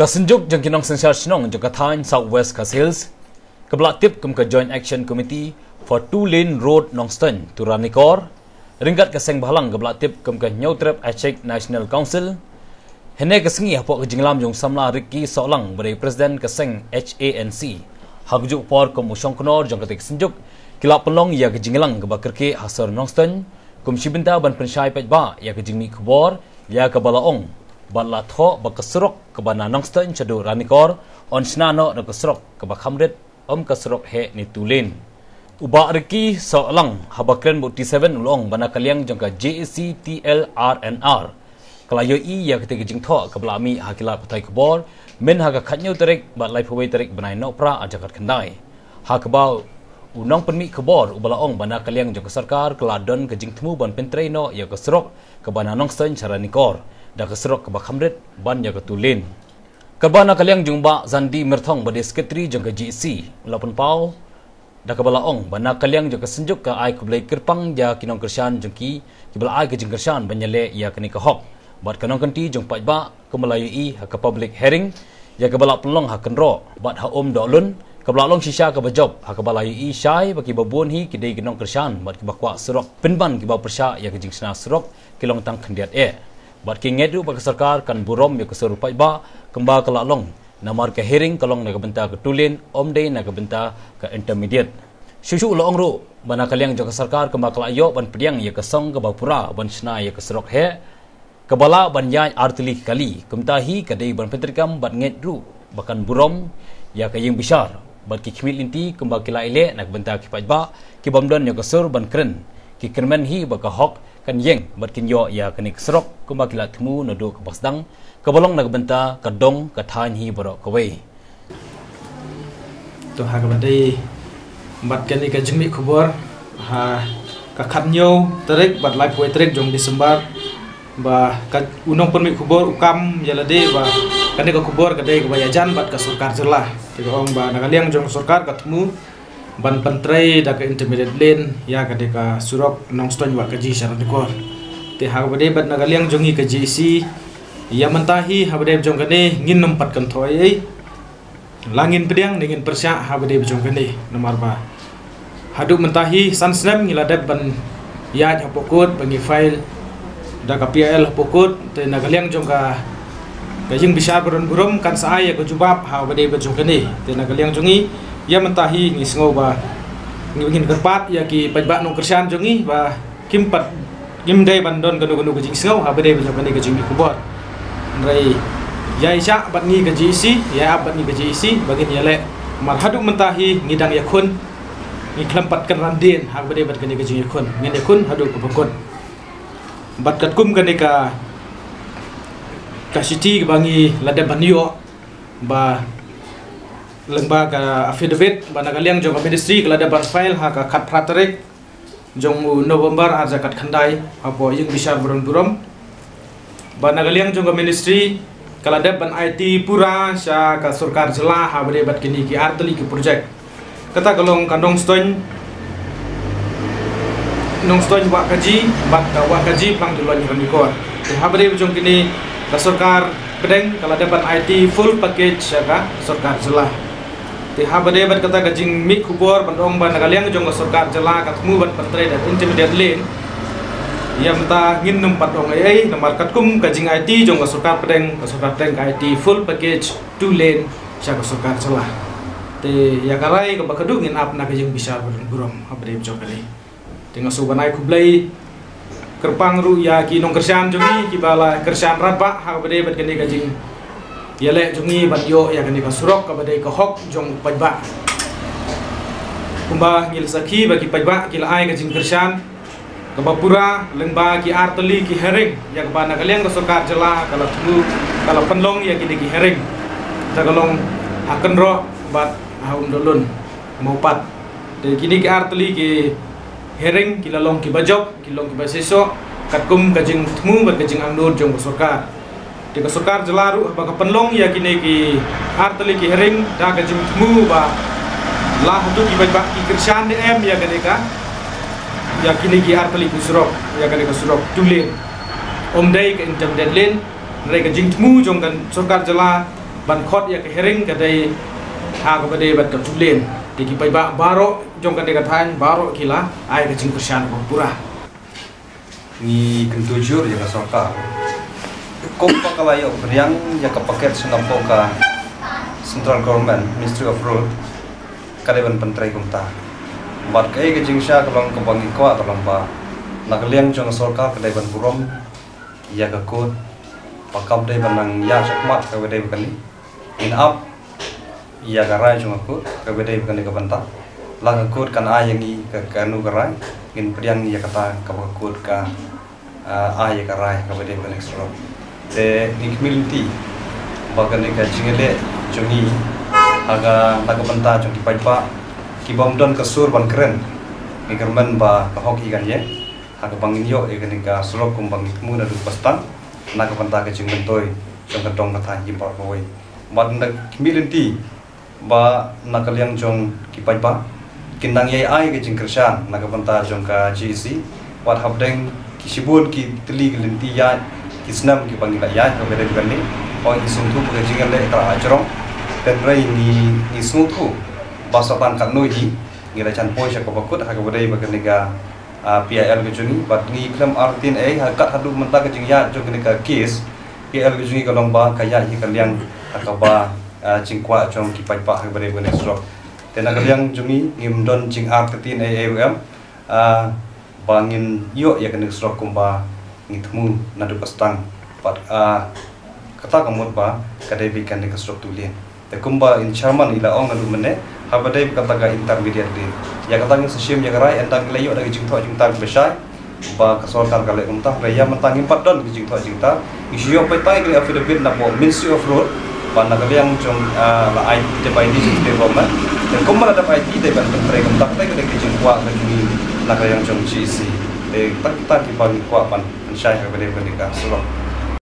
Kasenjuk jang kinong sensar sinong jang kathan South West Kas Hills. Kebelak tip kum ke Joint Action Committee for Two Lane Road Nongston to Ranikor. Ringkat keseng bahalang kebelak tip kum ke New Trip Achek National Council. Hene kesengi hapok ke jinglam jong samla Ricky Solang beri Presiden keseng HANC. Hagjuk por kum usong kenor jang ketik senjuk. Kilap pelong ia ke jinglang ke ke hasar Nongston. Kum shibinta ban pensyai pejba ia ke jingmi kubor ia ke balaong bala tho ba kasrok ke bana nongstan chadu ranikor on snano na kasrok ke ba khamret om kasrok he ni tulin uba riki so lang habakren bu t7 ulong bana kalyang jangka JAC TLRNR kalayo i ya kete jing tho ke blami hakila patai kebor men ha ka khanyo terek ba lai phoi terek banai no pra ajakat khandai ha ka ba unong penmi kebor ubala ong bana kalyang jangka sarkar keladon ke jing temu ban pentrei no ya kasrok ke bana nongstan charanikor da keserok ke bakhamrit ban ya ketulin kebana kaliang jumba zandi merthong bade sekretari jeng ke GC lapun pau da ke balaong bana kaliang jeng ke senjuk ke ai kublai kirpang ja kinong kersan jeng ki kibla ai ke jeng kersan banyale ya kini ke hok. Bat kanong kenti jeng pat ba ke melayu i ha ke public hearing ya ke balak pelong ha kenro bat ha om dolun ke balak long shisha ke bajob ha ke balayu i syai bagi babun hi kidai kinong kersan bat ke bakwa serok penban ke bau persya ya jeng sena serok kilong tang kendiat e Bat ki ngedu bagi sarkar kan burom ya kesur pai ba kemba ke lalong namar ke hearing kalong nak benta ke tulin om day nak benta ke intermediate. Shushu lo ongru bana kaliang jaka sarkar kemba ke layo ban pediang ya ke song ke bapura ban sna ya ke serok he. Kebala ban ya artili kali kemtahi ke dei ban petrikam bat ngedu bahkan burom ya ke yang besar bat ki khmil inti kemba ke laile nak benta ke pai ba ki bomdon ya ke sur ban kren ki kermen hi ba ka hok kan yeng mat kin yo ya kanik serok. Kuma kila temu nodo ke pasdang ke bolong nak benta ke dong ke than hi borok ke wei. To ha ka dai mat kan ka jingmi khubor ha ka khat nyo bat lai poi tarik jong disembar. Ba ka unong permi khubor ukam yala de ba kan ka khubor ka dai ka bayajan bat ka sarkar jelah ti ba nakaliang jong sarkar ka temu ban pantrai da ka intermediate lane ya ka de ka surok nong stone wa ka ji sar de kor te ha ba de bat na galiang jongi ka ji si ya mentahi ha ba de jong ka ne ngin nom pat kan thoi ei. Langin pediang dengan persya ha ba de jong ka ne nomor ba. Hadu mentahi san snam ngila de ban ya nya pokot bangi file da ka PL pokot te na galiang jong ka ka jing bisa buron burom kan sa ay ko jubab ha ba de jong ka ne te na galiang jongi ya mentahi ni sengo ba ni ingin kerpat ya ki pajba nong kersan jongi ba kimpat kim dai bandon ganu ganu kejing sengo ha bade ba ni kejing ku bot rai ya isya bat ni keji isi ya bat ni keji isi bagi ni le mar hadu mentahi ngidang ya kun. Ni klempat kan randin ha bade bat kani kejing kun. Ngin ya kun hadu ku bokon bat kat kum kani ka kasiti bangi lada banyo ba lembaga affidavit bana kaliang jong ministry kala ada ban file ha ka khat praterik jong november arja kat khandai apo yung bisa buron burom bana kaliang jong ministry kala ada ban IT pura sya ka sarkar jela ha bade bat kini ki artli ki project. Kata kalong kandong stone nong stone wa kaji bat ka wa kaji pang dulon ni ko ha bade jong kini ka sarkar pedeng kala ada ban IT full package ka sarkar jela Ti haba de bat kata gajing mik kubor pandong ban kaliang jong ka sarkar jela ka temu ban pantre dan intermediate lane. Ya mta ngin num pat ong ai namar kat kum gajing IT jong ka sarkar pedeng ka sarkar pedeng IT full package two lane ka sarkar jela. Te ya karai ka bakadu ngin ap na gajing bisa burom haba de jong kali. Tengah su banai kublai kerpang ru ya ki nong kersan jongi ki bala kersan raba haba de bat kene gajing ya le jungi yo ya kan ka surok ka badai ka hok jong pajba kumba ngil sakhi bagi pajba kila ai ka jing kershan ka bapura lengba ki artali ki hereng ya ka bana kaliang ka sokar jela kala tulu kala penlong ya ki ki hereng ta kalong akan ro bat haun dolun mau pat de kini ki artali ki hereng kila long ki bajok kilong ki baseso katkum kajing temu bat kajing angdur jong sokar di kesukar jelaru baka penlong ya kini ki arteli ki hering da ka jim tmu ba. Lah tu ki ba ki de em ya kene ka. Ya kini ki arteli ki surok ya kene ka surok tulin. Om dai ka intam deadline re ka jing tmu jong kan sukar jela ban khot ya ke hering ke ha ke bade bat ke tulen di ki pai ba baro jong kan de kathan baro kila ai ke jing ko pura. Ni kentujur ya sorka kok pakalayo beriang ya ke paket senampo ka central government ministry of road kaliban pentrai kumta bat kai ke jingsha kalong ke bangi kwa kalong ba nakaliang jong sorka kaliban burom ya ke kod pakam dai banang ya sakmat ke dai bukan ni in up ya garai jong aku ke dai bukan ni ke banta lang kod kan ayangi ke kanu garai in priang ya kata ke kod ka ayah garai ke dai te nikmilti bagane ka jingele jungi aga taga banta jung ki paipa ki bom don ka sur ban kren ni kerman ba ka hoki kan ye. Aga bangin yo e kan ka slok kum bang mu na du pastan. Na ka banta ka jing toy jung ka dong ka tha ki par wei mat na kimilti ba na ka ki paipa kindang ye ai ka jing kershan na ka banta jong ka gc wat habdeng ki sibun ki tli gelinti ya kisnam ki panggil ko bede bani o ni. Sungtu ko jingal le ka ajrong. Ten rai ni ni sungtu basokan kan no ji ni ra chan po sha ko bakut ha ko bede ba kan ga PIL ke juni bat ni klam artin e ha kat hadu menta ke jing ya jo ke ka kes PIL ke juni ka long ba ka ya hi ka liang ka ba jing kwa chong ki pai pa ha bede bani sro ten ka liang jumi ngim don jing artin e em bangin yo ya kan sro kumba ngitmu nadu pastang pat a kata kamut ba kadai bi kan dekat tulian te kumba in chairman ila ong nadu mene habadai kata ga intermediate di. Ya kata ngi sesium ya garai entang leyo da jing tho jing tar besai. Ba kasor kar kale kumta raya mentang impat don jing tho jing tar isio pe tai kali affidavit na bo ministry of road. Ba na kali yang jong la ai te bai di jing te boma te kumba da bai di te ban pentre kumta te kali jing kwa ka jing na kali yang jong gc te tak tak ki ba ni kwa ban siya yung pwede pwede